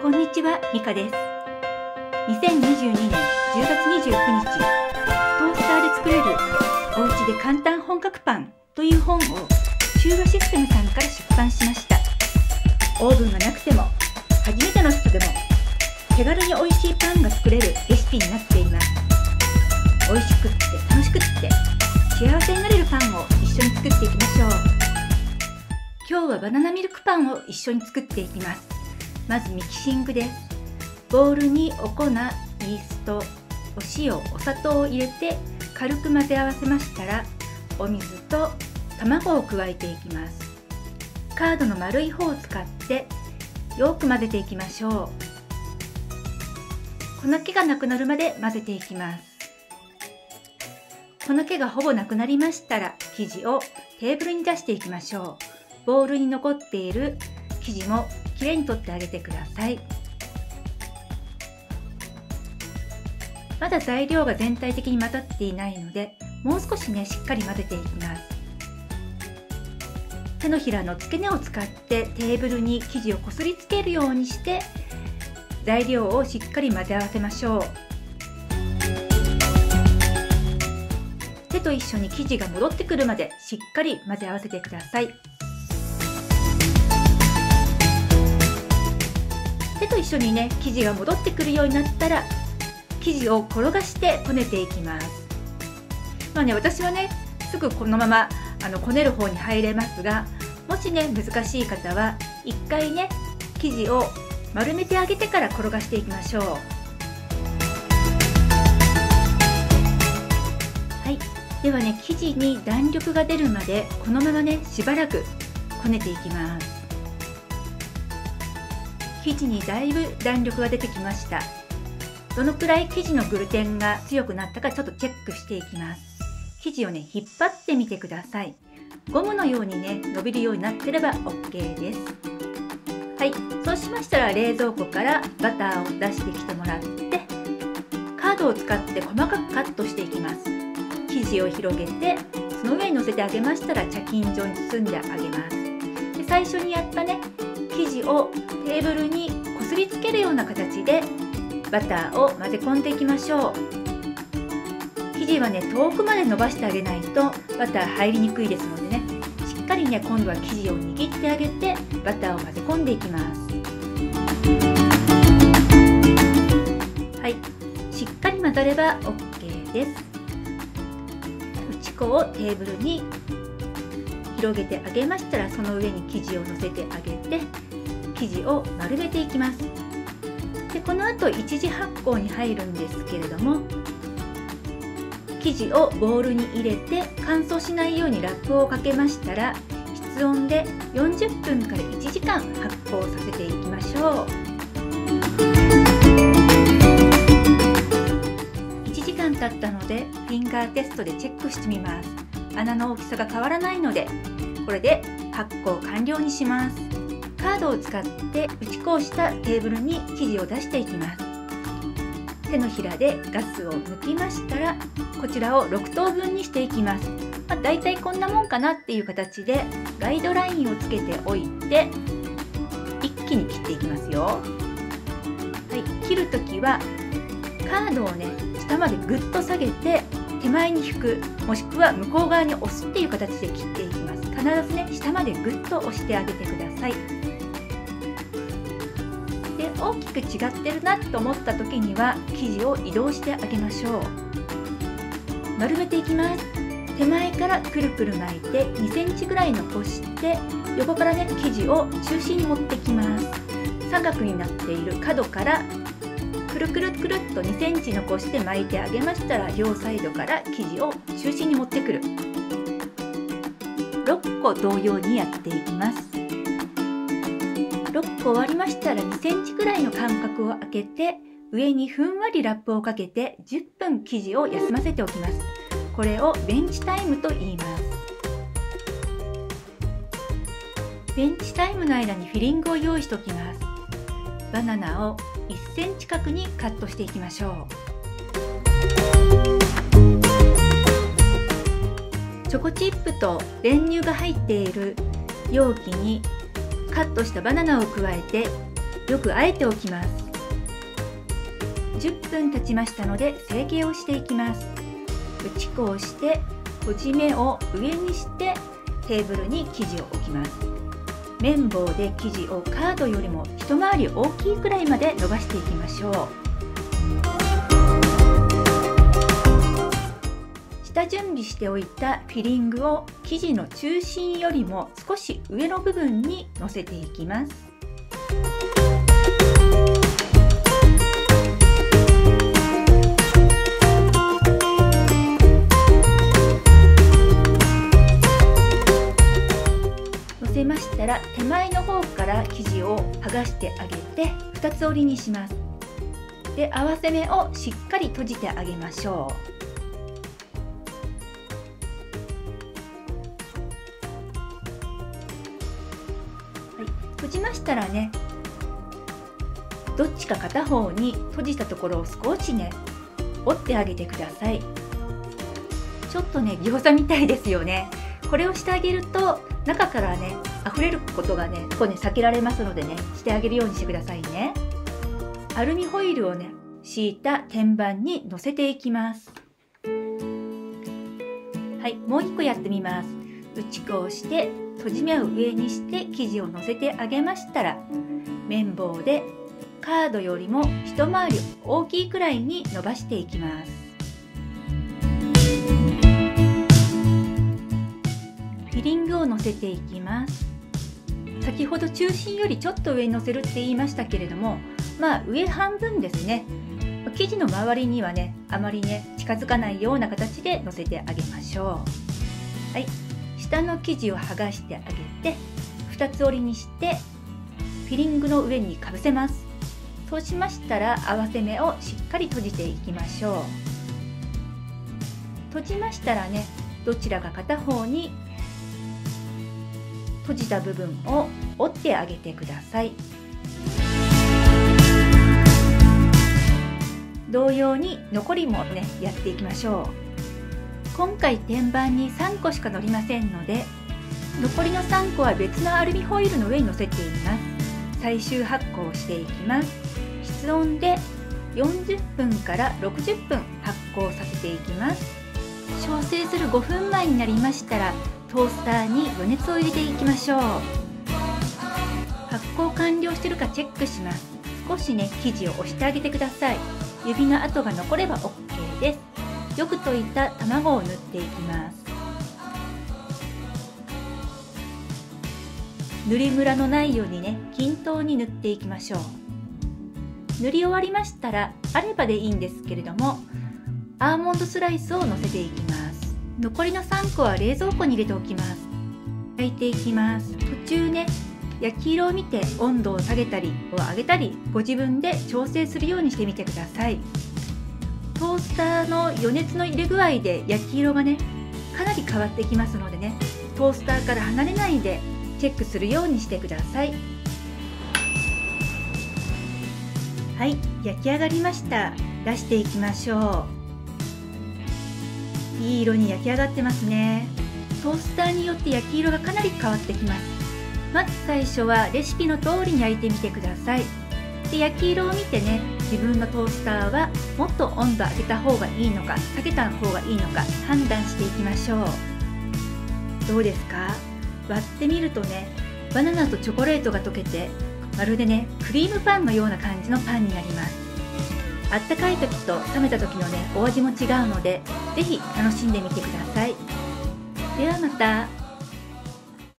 こんにちは、ミカです。2022年10月29日、トースターで作れるおうちで簡単本格パンという本を中和システムさんから出版しました。オーブンがなくても、初めての人でも手軽に美味しいパンが作れるレシピになっています。美味しくって楽しくって幸せになれるパンを一緒に作っていきましょう。今日はバナナミルクパンを一緒に作っていきます。まずミキシングです。ボウルにお粉、イースト、お塩、お砂糖を入れて軽く混ぜ合わせましたらお水と卵を加えていきます。カードの丸い方を使ってよく混ぜていきましょう。粉気がなくなるまで混ぜていきます。粉気がほぼなくなりましたら生地をテーブルに出していきましょう。ボウルに残っている生地もきれいに取ってあげてください。まだ材料が全体的に混ざっていないのでもう少しねしっかり混ぜていきます。手のひらの付け根を使ってテーブルに生地をこすりつけるようにして材料をしっかり混ぜ合わせましょう。手と一緒に生地が戻ってくるまでしっかり混ぜ合わせてください。手と一緒にね生地が戻ってくるようになったら生地を転がしてこねていきます。まあね私はねすぐこのままあのこねる方に入れますがもしね難しい方は一回ね生地を丸めてあげてから転がしていきましょう。はい。ではね生地に弾力が出るまでこのままねしばらくこねていきます。生地にだいぶ弾力が出てきました。どのくらい生地のグルテンが強くなったかちょっとチェックしていきます。生地をね引っ張ってみてください。ゴムのようにね伸びるようになってれば OK です。はい。そうしましたら冷蔵庫からバターを出してきてもらってカードを使って細かくカットしていきます。生地を広げてその上に乗せてあげましたら茶巾状に包んであげます。で最初にやったね生地をテーブルにこすりつけるような形でバターを混ぜ込んでいきましょう。生地はね遠くまで伸ばしてあげないとバター入りにくいですのでねしっかりね今度は生地を握ってあげてバターを混ぜ込んでいきます。はい。しっかり混ざれば OK です。打ち粉をテーブルに広げてあげましたらその上に生地をのせてあげて生地を丸めていきます。でこの後一次発酵に入るんですけれども生地をボウルに入れて乾燥しないようにラップをかけましたら室温で40分から1時間発酵させていきましょう。1時間経ったのでフィンガーテストでチェックしてみます。穴の大きさが変わらないのでこれで発酵完了にします。カードを使って打ち粉をしたテーブルに生地を出していきます。手のひらでガスを抜きましたらこちらを6等分にしていきます、まあ、だいたいこんなもんかなっていう形でガイドラインをつけておいて一気に切っていきますよ、はい、切る時はカードをね下までぐっと下げて手前に引くもしくは向こう側に押すっていう形で切っていきます。必ずね下までぐっと押してあげてください。大きく違ってるなと思った時には生地を移動してあげましょう。丸めていきます。手前からくるくる巻いて2センチぐらい残して横からね生地を中心に持ってきます。三角になっている角からくるくるくるっと2センチ残して巻いてあげましたら両サイドから生地を中心に持ってくる。6個同様にやっていきます。6個終わりましたら2センチぐらいの間隔を空けて上にふんわりラップをかけて10分生地を休ませておきます。これをベンチタイムと言います。ベンチタイムの間にフィリングを用意しておきます。バナナを1センチ角にカットしていきましょう。チョコチップと練乳が入っている容器にカットしたバナナを加えてよくあえておきます。10分経ちましたので成形をしていきます。打ち粉をして閉じ目を上にしてテーブルに生地を置きます。綿棒で生地をカードよりも一回り大きいくらいまで伸ばしていきましょう。下準備しておいたフィリングを生地の中心よりも少し上の部分にのせていきます。せましたら手前の方から生地を剥がしてあげて2つ折りにします。で合わせ目をしっかり閉じてあげましょう、したらね。どっちか片方に閉じたところを少しね折ってあげてください。ちょっとね餃子みたいですよね。これをしてあげると中からね溢れることがねここね避けられますのでねしてあげるようにしてくださいね。アルミホイルをね敷いた天板に乗せていきます。はいもう一個やってみます。打ち粉をして閉じ目を上にして生地を乗せてあげましたら綿棒でカードよりも一回り大きいくらいに伸ばしていきます。フィリングを乗せていきます。先ほど中心よりちょっと上に乗せるって言いましたけれどもまあ上半分ですね。生地の周りにはねあまりね近づかないような形で乗せてあげましょう。はい。下の生地を剥がしてあげて2つ折りにしてフィリングの上にかぶせます。そうしましたら合わせ目をしっかり閉じていきましょう。閉じましたらねどちらか片方に閉じた部分を折ってあげてください。同様に残りもねやっていきましょう。今回天板に3個しか乗りませんので残りの3個は別のアルミホイルの上に乗せています。最終発酵していきます。室温で40分から60分発酵させていきます。調整する5分前になりましたらトースターに余熱を入れていきましょう。発酵完了してるかチェックします。少しね生地を押してあげてください。指の跡が残れば OK です。よく溶いた卵を塗っていきます。塗りムラのないようにね均等に塗っていきましょう。塗り終わりましたらあればでいいんですけれどもアーモンドスライスをのせていきます。残りの3個は冷蔵庫に入れておきます。焼いていきます。途中ね焼き色を見て温度を下げたりを上げたりご自分で調整するようにしてみてください。トースターの余熱の入れ具合で焼き色がねかなり変わってきますのでねトースターから離れないでチェックするようにしてください。はい焼き上がりました。出していきましょう。いい色に焼き上がってますね。トースターによって焼き色がかなり変わってきます。まず最初はレシピの通りに焼いてみてください。で焼き色を見てね自分のトースターはもっと温度上げた方がいいのか下げた方がいいのか判断していきましょうどうですか割ってみるとねバナナとチョコレートが溶けてまるでねクリームパンのような感じのパンになります。あったかい時と冷めた時のねお味も違うので是非楽しんでみてください。ではまた。